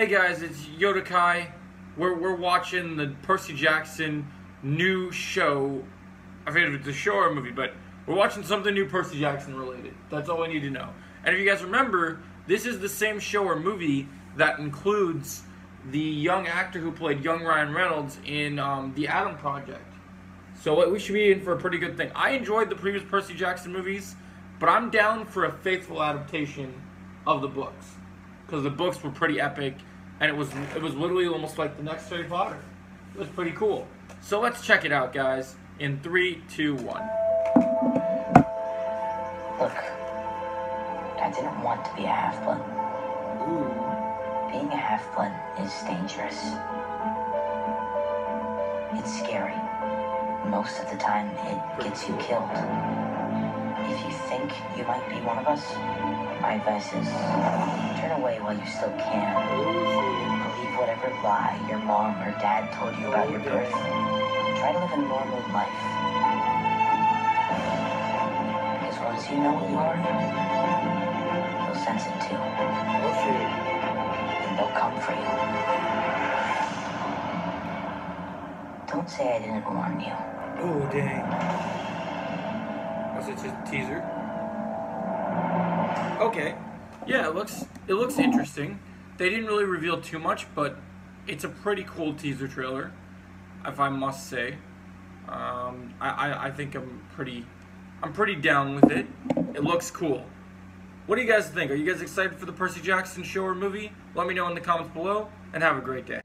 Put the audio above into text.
Hey guys, it's Yodakai. We're, we're watching the Percy Jackson new show. I forget if it's a show or a movie, but we're watching something new Percy Jackson related. That's all we need to know. And if you guys remember, this is the same show or movie that includes the young actor who played young Ryan Reynolds in um, The Adam Project. So we should be in for a pretty good thing. I enjoyed the previous Percy Jackson movies, but I'm down for a faithful adaptation of the books because the books were pretty epic, and it was it was literally almost like the next Harry Potter. It was pretty cool. So let's check it out, guys. In three, two, one. Look, I didn't want to be a half blood. Being a half blood is dangerous. It's scary. Most of the time, it gets you killed. Think you might be one of us, my advice is turn away while you still can. Believe whatever lie your mom or dad told you about your birth. Try to live a normal life. Because once you know what you are, you'll sense it too. And they'll come for you. Don't say I didn't warn you. Oh dang! Was it just a teaser? Okay. Yeah, it looks it looks interesting. They didn't really reveal too much, but it's a pretty cool teaser trailer, if I must say. Um, I, I, I think I'm pretty I'm pretty down with it. It looks cool. What do you guys think? Are you guys excited for the Percy Jackson show or movie? Let me know in the comments below, and have a great day.